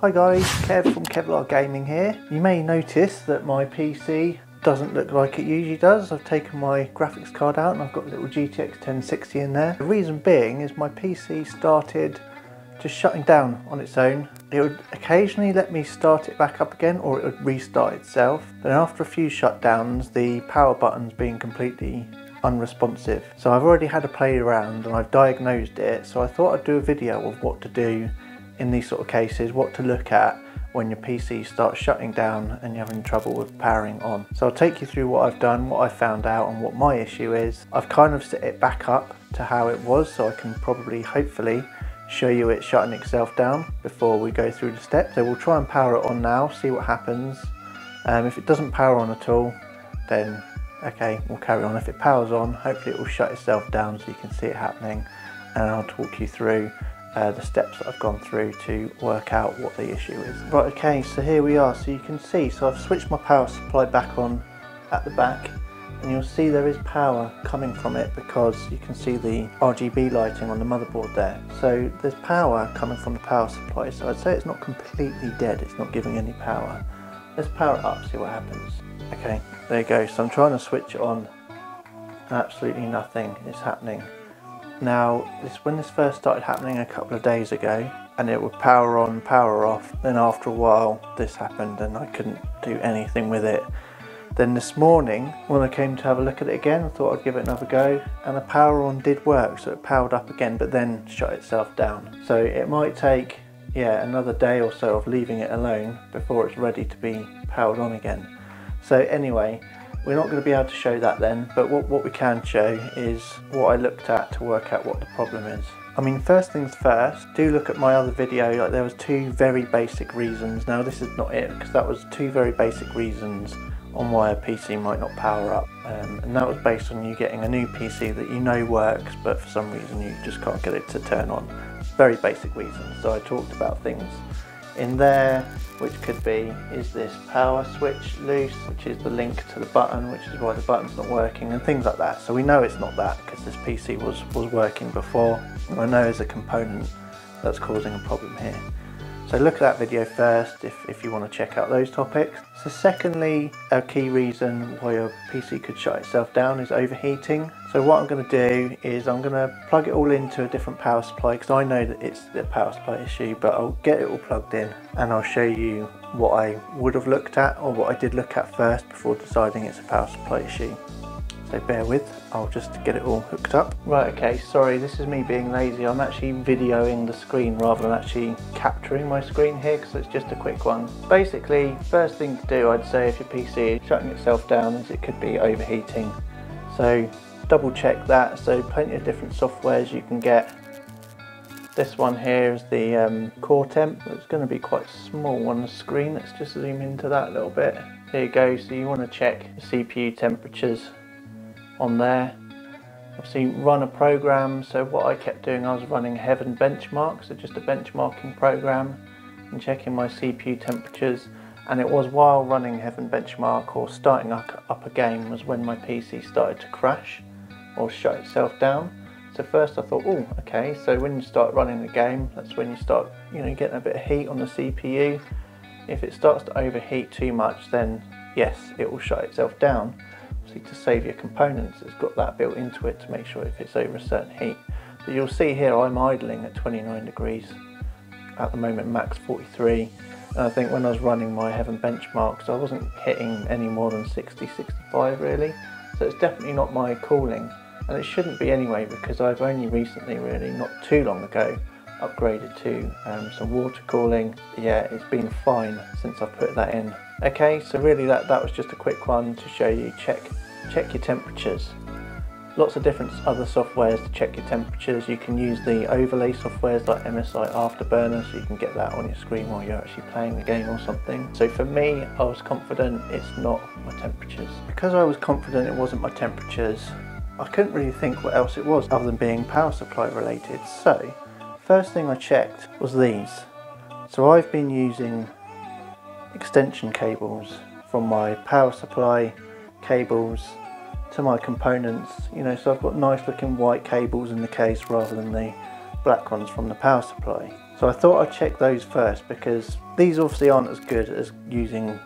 Hi guys, Kev from Kevlar Gaming here. You may notice that my PC doesn't look like it usually does. I've taken my graphics card out and I've got a little GTX 1060 in there. The reason being is my PC started just shutting down on its own. It would occasionally let me start it back up again or it would restart itself. But after a few shutdowns, the power buttons being completely unresponsive. So I've already had a play around and I've diagnosed it. So I thought I'd do a video of what to do in these sort of cases, what to look at when your PC starts shutting down and you're having trouble with powering on. So I'll take you through what I've done, what I found out and what my issue is. I've kind of set it back up to how it was so I can probably, hopefully, show you it shutting itself down before we go through the steps. So we'll try and power it on now, see what happens. Um, if it doesn't power on at all, then okay, we'll carry on. If it powers on, hopefully it will shut itself down so you can see it happening and I'll talk you through uh, the steps that I've gone through to work out what the issue is. Right, okay, so here we are. So you can see, so I've switched my power supply back on at the back and you'll see there is power coming from it because you can see the RGB lighting on the motherboard there. So there's power coming from the power supply. So I'd say it's not completely dead, it's not giving any power. Let's power it up, see what happens. Okay, there you go. So I'm trying to switch it on. Absolutely nothing is happening. Now, this when this first started happening a couple of days ago, and it would power on, power off. Then after a while, this happened, and I couldn't do anything with it. Then this morning, when I came to have a look at it again, I thought I'd give it another go, and the power on did work, so it powered up again, but then shut itself down. So it might take, yeah, another day or so of leaving it alone before it's ready to be powered on again. So anyway, we're not going to be able to show that then, but what, what we can show is what I looked at to work out what the problem is. I mean, first things first, do look at my other video, like there was two very basic reasons. Now this is not it, because that was two very basic reasons on why a PC might not power up. Um, and that was based on you getting a new PC that you know works, but for some reason you just can't get it to turn on. Very basic reasons. So I talked about things in there, which could be, is this power switch loose, which is the link to the button, which is why the button's not working, and things like that. So we know it's not that because this PC was, was working before, and I know there's a component that's causing a problem here. So look at that video first if, if you want to check out those topics. So secondly, a key reason why your PC could shut itself down is overheating. So what I'm going to do is I'm going to plug it all into a different power supply because I know that it's the power supply issue but I'll get it all plugged in and I'll show you what I would have looked at or what I did look at first before deciding it's a power supply issue bear with, I'll just get it all hooked up. Right, okay, sorry, this is me being lazy. I'm actually videoing the screen rather than actually capturing my screen here because it's just a quick one. Basically, first thing to do, I'd say if your PC is shutting itself down is it could be overheating. So double check that. So plenty of different softwares you can get. This one here is the um, core temp. It's going to be quite small on the screen. Let's just zoom into that a little bit. There you go. So you want to check the CPU temperatures on there. Obviously run a program, so what I kept doing, I was running Heaven Benchmark, so just a benchmarking program and checking my CPU temperatures. And it was while running Heaven Benchmark or starting up, up a game was when my PC started to crash or shut itself down. So first I thought, oh, okay, so when you start running the game, that's when you start, you know, getting a bit of heat on the CPU. If it starts to overheat too much, then yes, it will shut itself down to save your components it's got that built into it to make sure if it's over a certain heat. But you'll see here I'm idling at 29 degrees at the moment max 43 and I think when I was running my Heaven benchmarks I wasn't hitting any more than 60 65 really. So it's definitely not my cooling and it shouldn't be anyway because I've only recently really not too long ago upgraded to um, some water cooling. Yeah it's been fine since I've put that in. Okay so really that that was just a quick one to show you check check your temperatures. Lots of different other softwares to check your temperatures. You can use the overlay softwares like MSI Afterburner so you can get that on your screen while you're actually playing the game or something. So for me I was confident it's not my temperatures. Because I was confident it wasn't my temperatures I couldn't really think what else it was other than being power supply related. So first thing I checked was these. So I've been using extension cables from my power supply cables to my components you know so I've got nice looking white cables in the case rather than the black ones from the power supply So I thought I'd check those first because these obviously aren't as good as using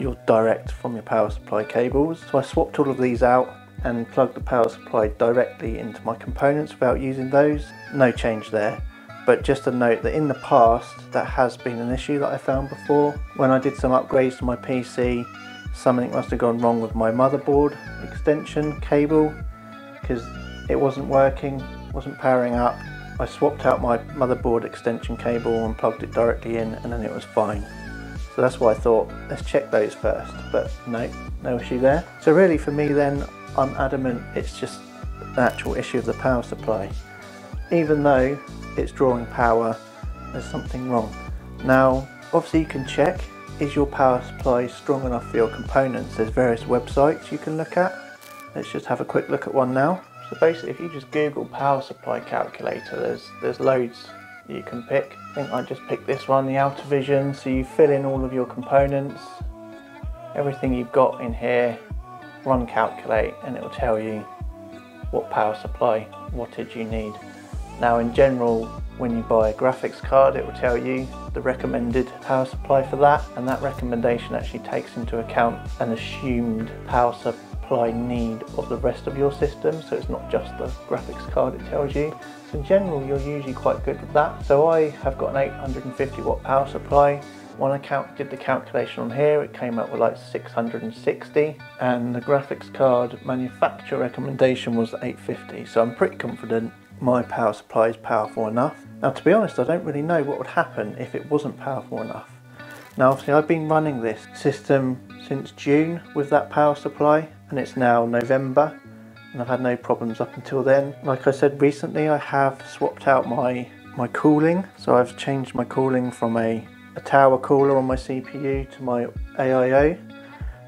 your direct from your power supply cables. So I swapped all of these out and plugged the power supply directly into my components without using those. No change there. But just a note that in the past that has been an issue that I found before. When I did some upgrades to my PC, something must have gone wrong with my motherboard extension cable because it wasn't working, wasn't powering up. I swapped out my motherboard extension cable and plugged it directly in and then it was fine. So that's why I thought, let's check those first. But no, no issue there. So really for me then, I'm adamant it's just an actual issue of the power supply. Even though it's drawing power, there's something wrong. Now, obviously you can check, is your power supply strong enough for your components? There's various websites you can look at. Let's just have a quick look at one now. So basically if you just Google power supply calculator, there's, there's loads you can pick. I think I just picked this one, the OuterVision. So you fill in all of your components, everything you've got in here, run calculate, and it will tell you what power supply wattage you need. Now in general, when you buy a graphics card, it will tell you the recommended power supply for that, and that recommendation actually takes into account an assumed power supply need of the rest of your system, so it's not just the graphics card it tells you. So in general, you're usually quite good with that. So I have got an 850 watt power supply. When I count, did the calculation on here, it came up with like 660 and the graphics card manufacturer recommendation was 850. So I'm pretty confident my power supply is powerful enough. Now to be honest I don't really know what would happen if it wasn't powerful enough. Now obviously I've been running this system since June with that power supply and it's now November and I've had no problems up until then. Like I said recently I have swapped out my my cooling so I've changed my cooling from a, a tower cooler on my CPU to my AIO.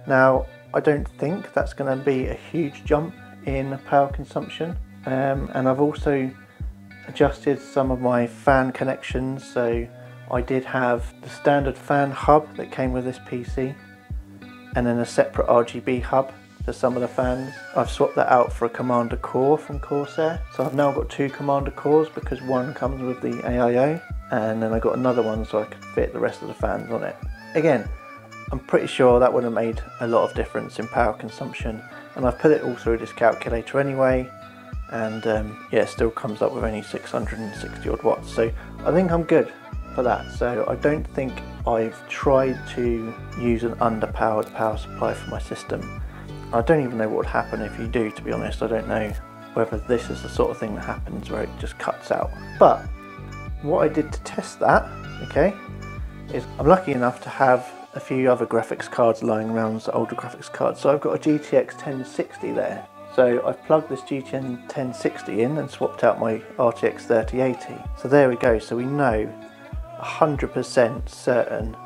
Now I don't think that's going to be a huge jump in power consumption um, and I've also adjusted some of my fan connections so I did have the standard fan hub that came with this PC and then a separate RGB hub for some of the fans. I've swapped that out for a Commander core from Corsair so I've now got two Commander cores because one comes with the AIO and then I got another one so I could fit the rest of the fans on it. Again I'm pretty sure that would have made a lot of difference in power consumption and I've put it all through this calculator anyway and um, yeah, still comes up with only 660 odd watts. So I think I'm good for that. So I don't think I've tried to use an underpowered power supply for my system. I don't even know what would happen if you do, to be honest. I don't know whether this is the sort of thing that happens where it just cuts out. But what I did to test that, okay, is I'm lucky enough to have a few other graphics cards lying around, so older graphics cards. So I've got a GTX 1060 there so I've plugged this GTX 1060 in and swapped out my RTX 3080. So there we go, so we know 100% certain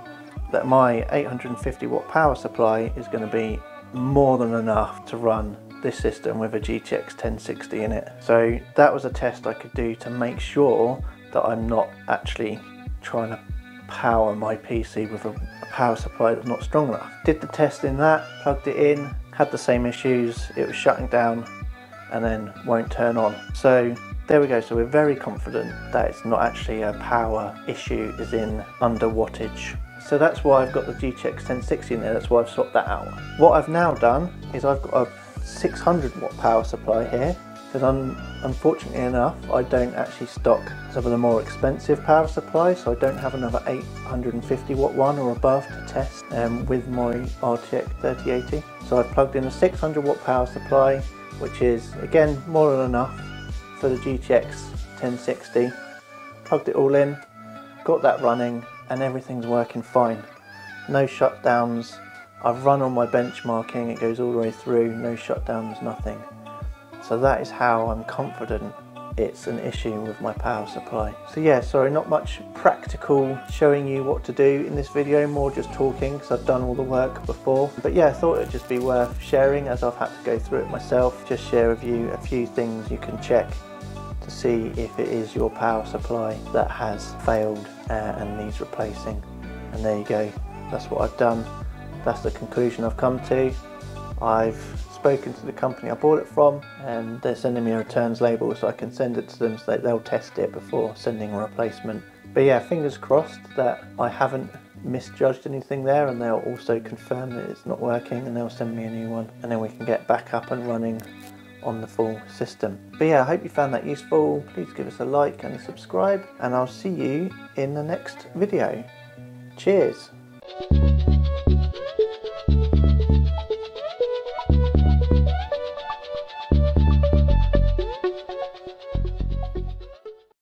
that my 850 watt power supply is going to be more than enough to run this system with a GTX 1060 in it. So that was a test I could do to make sure that I'm not actually trying to power my PC with a power supply that's not strong enough. Did the test in that, plugged it in, had the same issues, it was shutting down and then won't turn on. So there we go, so we're very confident that it's not actually a power issue is in under wattage. So that's why I've got the GTX 1060 in there, that's why I've swapped that out. What I've now done is I've got a 600 watt power supply here because un unfortunately enough I don't actually stock some of the more expensive power supplies so I don't have another 850 watt one or above to test um, with my RTX 3080 so I've plugged in a 600 watt power supply which is again more than enough for the GTX 1060 plugged it all in got that running and everything's working fine. No shutdowns. I've run on my benchmarking it goes all the way through no shutdowns nothing so that is how I'm confident it's an issue with my power supply. So yeah, sorry, not much practical showing you what to do in this video, more just talking because I've done all the work before. But yeah, I thought it'd just be worth sharing as I've had to go through it myself. Just share with you a few things you can check to see if it is your power supply that has failed uh, and needs replacing. And there you go, that's what I've done. That's the conclusion I've come to. I've spoken to the company I bought it from and they're sending me a returns label so I can send it to them so they'll test it before sending a replacement But yeah, fingers crossed that I haven't misjudged anything there and they'll also confirm that it's not working and they'll send me a new one and then we can get back up and running on the full system. But yeah, I hope you found that useful. Please give us a like and a subscribe and I'll see you in the next video. Cheers!